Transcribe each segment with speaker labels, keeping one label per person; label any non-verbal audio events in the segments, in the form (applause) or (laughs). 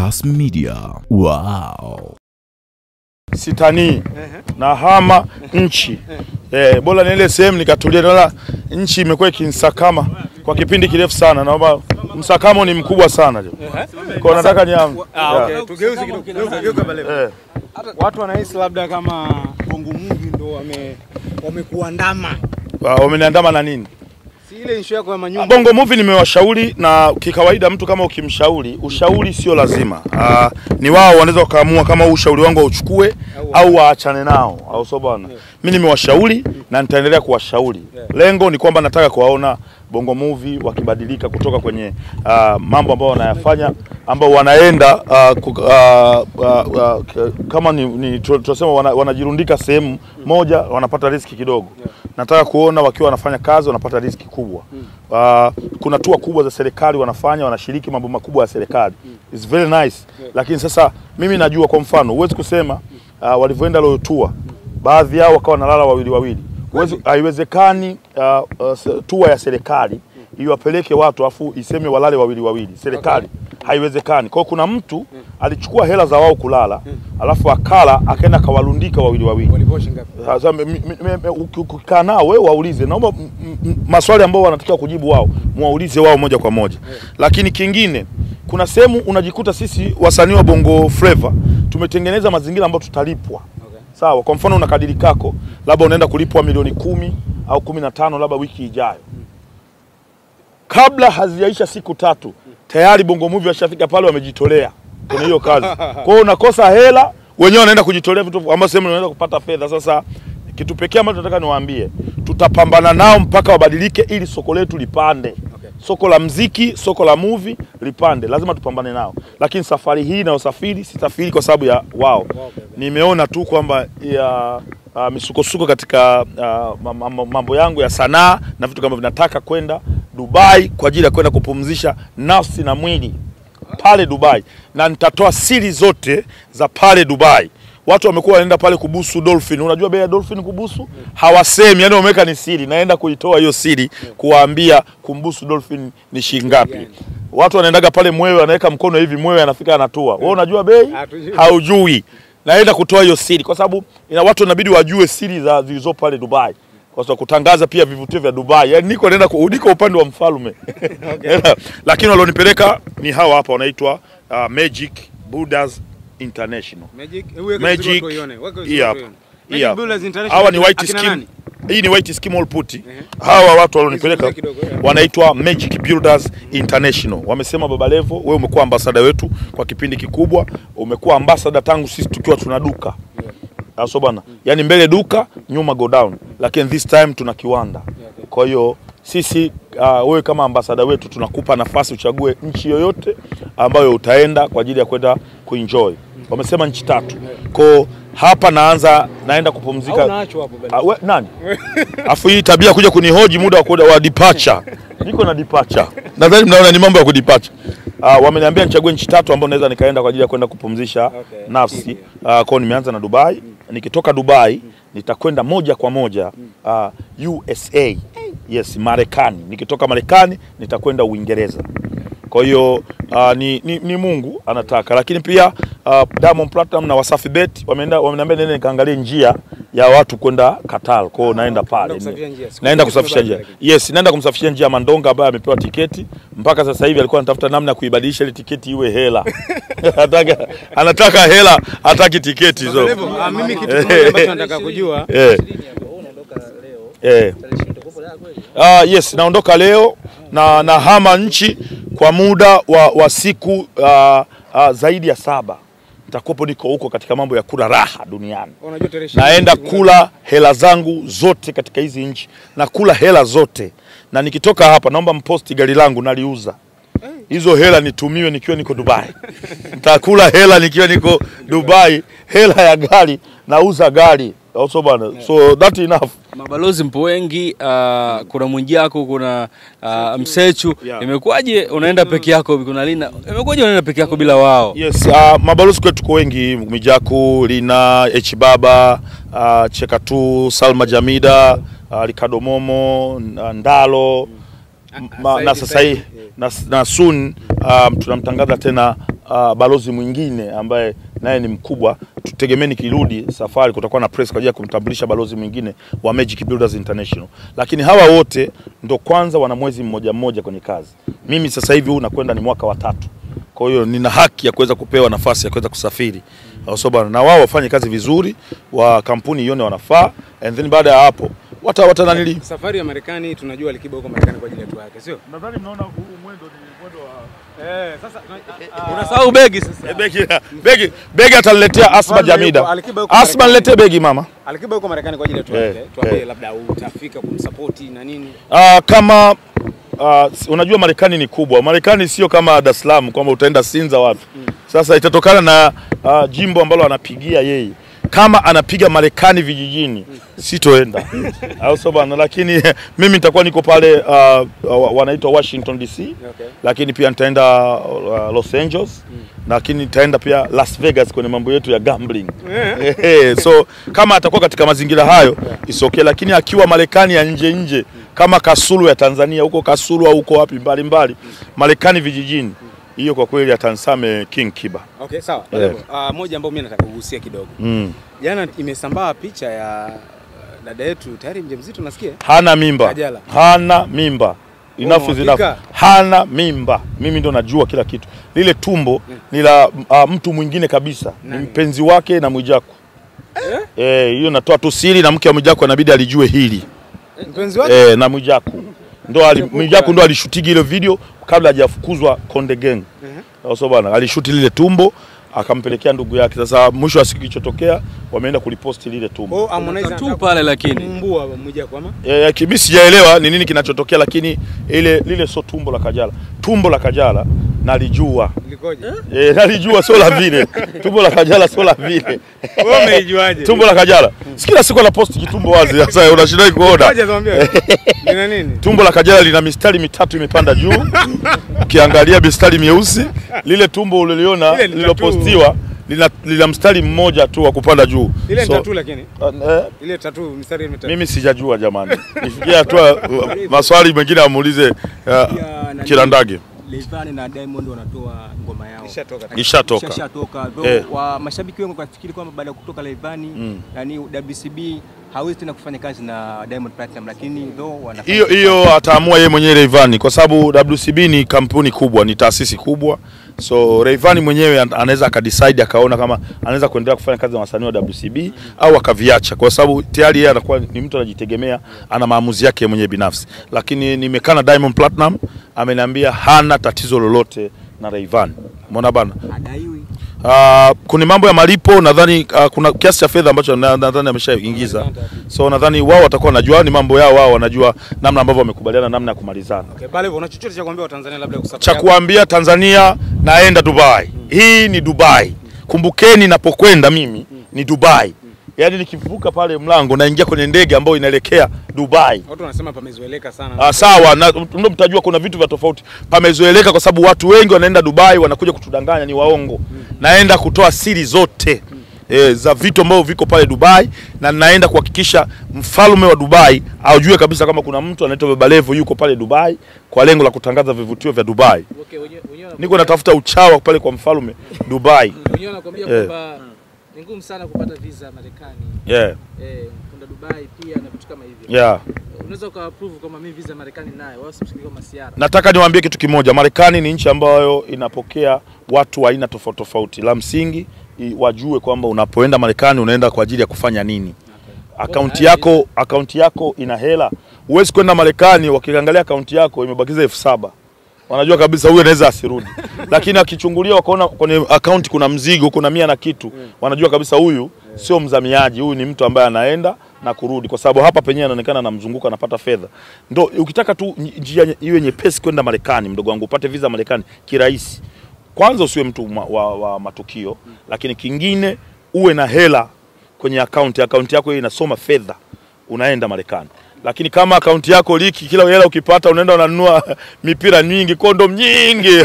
Speaker 1: Gas Media. Wow.
Speaker 2: sitanii na hama nchi eh, bora niende sehemu nikatulia. wala nchi imekuwa ikinisakama kwa kipindi kirefu sana, naomba msakamo ni mkubwa sana kwa nataka ni eh,
Speaker 3: Watu wanahisi labda kama Bongo Movie ndo wame wamekuandama.
Speaker 2: wa- wameniandama na nini?
Speaker 3: Si ile issue yako ya manyumba.
Speaker 2: Bongo Movie nimewashauri, na kikawaida mtu kama ukimshauri, ushauri sio lazima. Aa, ni wao wanaweza wakaamua kama huu ushauri wangu auchukue au waachane nao, au sio bwana? Mimi nimewashauri na nitaendelea kuwashauri. Lengo ni kwamba nataka kuwaona Bongo Movie wakibadilika kutoka kwenye uh, mambo ambayo wanayafanya ambao wanaenda uh, kuk, uh, uh, uh, kama ni, ni tu- tunasema wana, wanajirundika sehemu moja wanapata riski kidogo. Nataka kuona wakiwa wanafanya kazi wanapata riski kubwa. mm. Uh, kuna tua kubwa za serikali wanafanya, wanashiriki mambo makubwa ya serikali. mm. It's very nice. yeah. Lakini sasa mimi najua kwa mfano, huwezi kusema uh, walivyoenda leo tua mm. baadhi yao wakawa nalala wawili wawili. Haiwezekani uh, uh, tua ya serikali iwapeleke watu afu iseme walale wawili wawili. Serikali haiwezekani. Kwa kuna mtu alichukua hela za wao kulala, alafu akala akaenda akawalundika wawili wawili. Sasa ukikaa nao wewe waulize, naomba maswali ambao wanatakiwa kujibu wao mwaulize wao moja kwa moja. Lakini kingine, kuna sehemu unajikuta sisi wasanii wa Bongo Flava tumetengeneza mazingira ambayo tutalipwa sawa. Kwa mfano una kadiri kako, labda unaenda kulipwa milioni kumi au kumi na tano labda wiki ijayo, kabla hazijaisha siku tatu tayari Bongo Movie washafika pale wamejitolea kwenye hiyo kazi. Kwa hiyo unakosa hela, wenyewe wanaenda kujitolea vitu ama sehemu unaweza kupata fedha. Sasa kitu pekee ambacho nataka niwaambie, tutapambana nao mpaka wabadilike, ili soko letu lipande. Soko la mziki, soko la muvi lipande, lazima tupambane nao. Lakini safari hii inayosafiri sisafiri kwa sababu ya wao, nimeona tu kwamba ya uh, misukosuko katika uh, ma- ma- mambo yangu ya sanaa na vitu kama vinataka kwenda Dubai kwa ajili ya kwenda kupumzisha nafsi na mwili pale Dubai, na nitatoa siri zote za pale Dubai. Watu wamekuwa wanaenda pale kubusu dolphin. Unajua bei ya dolphin kubusu? Hawasemi, yani wameweka ni siri. Naenda kuitoa hiyo siri kuwaambia kumbusu dolphin ni shilingi ngapi. Watu wanaendaga pale mwewe, anaweka mkono hivi, mwewe anafika anatua. Wewe unajua bei?
Speaker 3: Hatujui.
Speaker 2: Haujui. Naenda kutoa hiyo siri kwa sababu ina watu inabidi wajue siri za zilizo pale Dubai. Kwa sababu kutangaza pia vivutio vya Dubai. Yaani niko naenda kuudika niko upande wa mfalme. (laughs) okay. (laughs) Lakini walionipeleka ni hawa hapa wanaitwa uh, Magic Buddhas International.
Speaker 3: Magic. Builders International
Speaker 2: Hawa ni white. Hii ni white skim all puti. Hawa watu walionipeleka
Speaker 3: kidogo,
Speaker 2: wanaitwa Magic Builders International. Wamesema Baba Levo, wewe umekuwa ambasada wetu kwa kipindi kikubwa, umekuwa ambasada tangu sisi tukiwa tuna duka. So bwana, yani mbele duka, nyuma go down. Lakini this time tuna kiwanda. Kwa hiyo sisi uh, wewe kama ambasada wetu tunakupa nafasi uchague nchi yoyote ambayo utaenda kwa ajili ya kwenda kuenjoy. Wamesema nchi tatu. ko hapa naanza naenda kupumzika.
Speaker 3: Hapo?
Speaker 2: Ah, we, nani? Afu hii tabia kuja kunihoji muda wa kuda wa departure. Niko na departure. Nadhani mnaona ni mambo ya kudipacha. Uh, wameniambia nichague nchi tatu ambayo naweza nikaenda kwa ajili ya kwenda kupumzisha
Speaker 3: Okay.
Speaker 2: nafsi. Uh, kwa nimeanza na Dubai. Nikitoka Dubai nitakwenda moja kwa moja uh, USA. Yes, Marekani. Nikitoka Marekani nitakwenda Uingereza. Kwa hiyo uh, ni, ni, ni Mungu anataka, lakini pia uh, Diamond Platinum na Wasafi Bet wameenda wameniambia nene nikaangalie njia ya watu kwenda Qatar. Kwa hiyo naenda pale,
Speaker 3: kusafisha njia.
Speaker 2: Naenda kusafisha njia. Yes, naenda kumsafishia njia Mandonga ambaye amepewa tiketi. Mpaka sasa hivi alikuwa anatafuta namna ya kuibadilisha ile tiketi iwe hela. (laughs) anataka, anataka hela, hataki tiketi hizo.
Speaker 3: Ah, mimi kitu ambacho nataka kujua (laughs)
Speaker 2: Eh. Eh. Ah, yes, naondoka leo na nahama nchi kwa muda wa, wa siku uh, uh, zaidi ya saba. Nitakuwepo niko huko katika mambo ya kula raha duniani. Naenda kula hela zangu zote katika hizi nchi, na kula hela zote, na nikitoka hapa naomba mposti gari langu naliuza hizo hela nitumiwe nikiwa niko Dubai. (laughs) Nitakula hela nikiwa niko Dubai, hela ya gari nauza gari. Also bana, yeah. so that enough.
Speaker 4: Mabalozi mpo wengi, uh, kuna Mwijaku, kuna uh, Msechu.
Speaker 2: Yeah.
Speaker 4: Imekuwaje unaenda peke yako? Kuna Lina, imekuwaje unaenda peke yako bila wao?
Speaker 2: Yes, uh, mabalozi kwetu tuko wengi, Mijaku, Lina, H Baba, uh, Chekatu, Salma Jamida, uh, Ricardo Momo, uh, Ndalo, ma, na sasa hii na, na soon um, tunamtangaza tena uh, balozi mwingine ambaye naye ni mkubwa. Tutegemeni kirudi safari, kutakuwa na press kwa ajili ya kumtambulisha balozi mwingine wa Magic Builders International. Lakini hawa wote ndo kwanza wana mwezi mmoja mmoja kwenye kazi. Mimi sasa hivi huu nakwenda ni mwaka wa tatu, kwa hiyo nina haki ya kuweza kupewa nafasi ya kuweza kusafiri Osoba, na wao wafanye kazi vizuri, wa kampuni ione wanafaa, and then baada ya hapo wata watananili
Speaker 3: Safari ya Marekani tunajua Alikiba huko Marekani kwa ajili ya tour yake, sio?
Speaker 2: Nadhani mnaona huu mwendo ni mwendo wa
Speaker 3: Eh, sasa
Speaker 4: Unasahau begi sasa.
Speaker 2: Eh, begi begi begi ataniletea Asma Jamida. Asma niletee begi mama.
Speaker 3: Alikiba yuko Marekani kwa ajili ya
Speaker 2: Eh.
Speaker 3: Tuambie
Speaker 2: eh.
Speaker 3: labda utafika kumsupport na nini?
Speaker 2: Ah, kama Uh, unajua Marekani ni kubwa. Marekani sio kama Dar es Salaam kwamba utaenda Sinza wapi. Mm. Sasa itatokana na uh, jimbo ambalo anapigia yeye. Kama anapiga Marekani vijijini sitoenda, (laughs) au sio bana? Lakini (laughs) mimi nitakuwa niko pale uh, wanaitwa Washington DC,
Speaker 3: Okay.
Speaker 2: lakini pia nitaenda uh, Los Angeles, mm. lakini nitaenda pia Las Vegas kwenye mambo yetu ya gambling. Ehe, (laughs) so kama atakuwa katika mazingira hayo is okay, lakini akiwa Marekani ya nje nje kama Kasulu ya Tanzania huko Kasulu au huko wapi mbali mbali, Marekani vijijini, hiyo kwa kweli atansame King Kiba.
Speaker 3: Okay, sawa.
Speaker 2: Yeah.
Speaker 3: Uh, moja ambayo mimi nataka kugusia kidogo.
Speaker 2: Mm.
Speaker 3: Jana imesambaa picha ya uh, dada yetu tayari mjamzito nasikia.
Speaker 2: Hana mimba,
Speaker 3: Kajala.
Speaker 2: hana mimba. Enough is enough. Hana mimba, mimi ndo najua kila kitu. Lile tumbo ni la uh, mtu mwingine kabisa, ni mpenzi wake na Mwijaku. Eh, hiyo natoa tu siri, na mke wa Mwijaku anabidi alijue hili
Speaker 3: Mpenzi wake
Speaker 2: eh, na Mwijaku ndo ali, Mwijaku ndo alishutigi ile video kabla hajafukuzwa Konde Gang. So bwana alishuti lile tumbo akampelekea ndugu yake. Sasa mwisho wa siku kilichotokea wameenda kuliposti lile tumbo.
Speaker 3: Oh,
Speaker 4: Tu pale lakini.
Speaker 3: mbua Mwijaku ama?
Speaker 2: E, kimi sijaelewa ni nini kinachotokea, lakini ile lile sio tumbo la Kajala. Tumbo la Kajala nalijua
Speaker 3: Ilikoje?
Speaker 2: e, nalijua sio la vile. Tumbo la Kajala sio la vile.
Speaker 3: Wewe umeijuaje?
Speaker 2: Tumbo la Kajala Sikila siku anaposti kitumbo wazi. Sasa unashindai kuona
Speaker 3: Ngoja tuambie. (laughs) Lina nini?
Speaker 2: tumbo la Kajala lina mistari mitatu imepanda juu, ukiangalia mistari mieusi, Lile tumbo uliliona lilopostiwa lina, lina mstari mmoja tu wa kupanda juu.
Speaker 3: Ile
Speaker 2: So,
Speaker 3: tatu lakini.
Speaker 2: uh, eh,
Speaker 3: Ile tatu mstari mitatu.
Speaker 2: mimi sijajua jamani, nifikia hatua uh, maswali mengine amuulize uh, Kilandage.
Speaker 5: Levan na Diamond wanatoa ngoma yao.
Speaker 3: Ishatoka.
Speaker 2: Ishatoka.
Speaker 5: Ishatoka.
Speaker 2: Eh.
Speaker 5: wa mashabiki wengi wakafikiri kwamba baada ya kutoka Levane
Speaker 2: Mm.
Speaker 5: yani WCB hawezi tena kufanya kazi na Diamond Platinum, lakini though wanafanya
Speaker 2: Hiyo hiyo ataamua yeye mwenyewe Levane, kwa sababu WCB ni kampuni kubwa, ni taasisi kubwa, so Rayvanny mwenyewe anaweza akadecide akaona kama anaweza kuendelea kufanya kazi na wasanii wa WCB au akaviacha, kwa sababu tayari yeye anakuwa ni mtu anajitegemea, ana maamuzi yake mwenyewe binafsi. Lakini nimekaa na Diamond Platinum, ameniambia hana tatizo lolote na Rayvanny. Umeona bana?
Speaker 5: adaiwi
Speaker 2: Uh, kuna mambo ya malipo nadhani uh, kuna kiasi cha fedha ambacho nadhani ameshaingiza, so nadhani wao watakuwa wanajua, ni mambo yao wao wanajua namna ambavyo wamekubaliana namna ya kumalizana.
Speaker 3: Okay, pale una chochote cha kuambia Watanzania labda kusapa
Speaker 2: Cha kuambia Tanzania, naenda Dubai. Hii ni Dubai, kumbukeni, napokwenda mimi ni Dubai. Yaani nikivuka pale mlango naingia kwenye ndege ambayo inaelekea Dubai.
Speaker 3: Watu wanasema pamezoeleka sana.
Speaker 2: Ah, sawa na ndio mtajua kuna vitu vya tofauti pamezoeleka, kwa sababu watu wengi wanaenda Dubai wanakuja kutudanganya, ni waongo. Hmm. Naenda kutoa siri zote e, za vitu ambavyo viko pale Dubai, na naenda kuhakikisha mfalme wa Dubai ajue kabisa kama kuna mtu anaitwa Baba Levo yuko pale Dubai kwa lengo la kutangaza vivutio vya Dubai.
Speaker 6: Okay,
Speaker 2: Niko natafuta uchawa pale kwa mfalme Dubai. (laughs)
Speaker 6: wenyewe wanakuambia
Speaker 2: Eh.
Speaker 6: kwamba ni ngumu sana kupata visa Marekani,
Speaker 2: Yeah,
Speaker 6: eh, kwenda Dubai pia na vitu kama hivyo.
Speaker 2: yeah.
Speaker 6: Unaweza ukaapprove kama mimi visa Marekani nayo, wao simsikii kama siara.
Speaker 2: Nataka niwaambie kitu kimoja, Marekani ni nchi ambayo inapokea watu wa aina tofauti tofauti. La msingi wajue kwamba unapoenda Marekani unaenda kwa ajili ya kufanya nini. Okay. Akaunti yako akaunti yako ina hela. Huwezi kwenda Marekani wakiangalia akaunti yako imebakiza elfu saba wanajua kabisa huyu anaweza asirudi, (laughs) lakini akichungulia wakaona kwenye akaunti kuna mzigo, kuna mia na kitu, wanajua kabisa huyu sio mzamiaji, huyu ni mtu ambaye anaenda na kurudi, kwa sababu hapa penyewe anaonekana anamzunguka, anapata fedha. Ndo ukitaka tu nj- njia iwe nyepesi kwenda Marekani, mdogo wangu, upate visa Marekani kirahisi, kwanza usiwe mtu wa, wa, wa matukio, lakini kingine uwe na hela kwenye akaunti, akaunti yako hiyo inasoma fedha, unaenda Marekani. Lakini kama akaunti yako liki, kila hela ukipata unaenda unanunua (laughs) mipira nyingi, kondom nyingi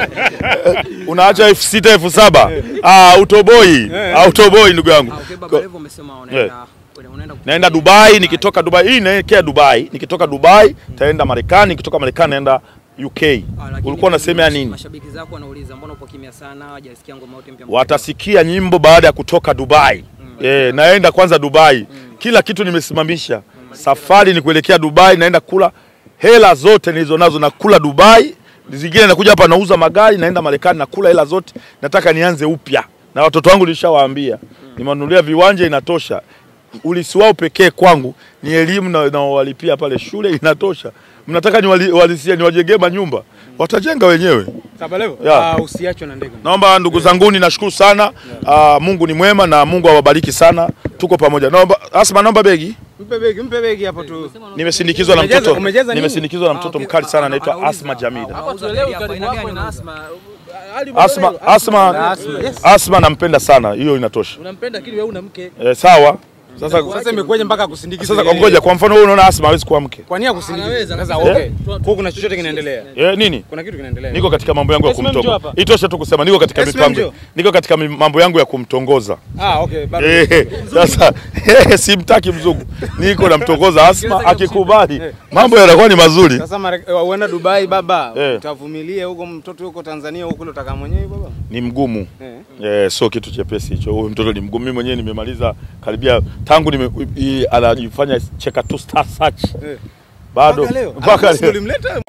Speaker 2: (laughs) unaacha elfu sita elfu saba (laughs) ah, utoboi ah, utoboi ndugu yangu.
Speaker 5: Unaenda
Speaker 6: Unaenda
Speaker 2: naenda Dubai, nikitoka Dubai hii naelekea Dubai, nikitoka Dubai taenda Marekani, nikitoka Marekani naenda UK.
Speaker 6: Ah,
Speaker 2: Ulikuwa unasemea nini?
Speaker 6: Mashabiki zako wanauliza mbona upo kimya sana, hawajasikia ngoma yote mpya.
Speaker 2: Watasikia nyimbo baada ya kutoka Dubai. Mm, Eh, naenda kwanza Dubai. Mm. Kila kitu nimesimamisha. Safari ni kuelekea Dubai, naenda kula hela zote nilizo nazo na kula Dubai. Zingine nakuja hapa nauza magari, naenda Marekani na kula hela zote. Nataka nianze upya. Na watoto wangu nilishawaambia. Nimewanunulia viwanja inatosha. Ulisi wao pekee kwangu ni elimu na nawalipia pale shule inatosha. Mnataka niwalisie niwajengee manyumba? Watajenga wenyewe. Yeah.
Speaker 3: Uh, usiachwe na ndege.
Speaker 2: Naomba ndugu zanguni, nashukuru sana yeah. Uh, Mungu ni mwema na Mungu awabariki sana, tuko pamoja. Naomba Asma, naomba begi.
Speaker 3: Mpe begi, mpe begi hapo tu.
Speaker 2: Nimesindikizwa na mtoto, nimesindikizwa na mtoto mkali sana anaitwa
Speaker 6: Anauliza,
Speaker 2: Asma.
Speaker 4: Asma,
Speaker 2: Asma, Asma.
Speaker 3: Asma
Speaker 2: nampenda sana, hiyo inatosha.
Speaker 4: unampenda lakini wewe una mke.
Speaker 2: Eh, sawa. Sasa
Speaker 3: Sasa imekuja mpaka kusindikiza.
Speaker 2: sasa kwa ngoja, kwa mfano wewe unaona Asma hawezi kuwa mke.
Speaker 3: Kwa nini akusindikiza?
Speaker 4: Anaweza,
Speaker 3: Sasa okay. Kwa kuna chochote kinaendelea.
Speaker 2: Eh, nini?
Speaker 3: Kuna kitu kinaendelea.
Speaker 2: Niko katika mambo yangu ya kumtongoza. Itosha tu kusema niko katika mipango. Niko katika mambo yangu ya kumtongoza.
Speaker 3: Ah, okay. Bado.
Speaker 2: Eh, Sasa eh, simtaki mzungu, niko namtongoza Asma, akikubali mambo yanakuwa ni mazuri.
Speaker 3: Sasa eh, uenda Dubai baba, utavumilie huko mtoto huko Tanzania huko utakaa mwenyewe baba.
Speaker 2: Ni mgumu
Speaker 3: Eh.
Speaker 2: eh, sio kitu chepesi hicho. Huyu mtoto ni mgumu. Mimi mwenyewe nimemaliza karibia tangu nime, anajifanya cheka tu star search
Speaker 3: Eh.
Speaker 2: bado
Speaker 3: Mpaka
Speaker 2: leo.
Speaker 3: ulimleta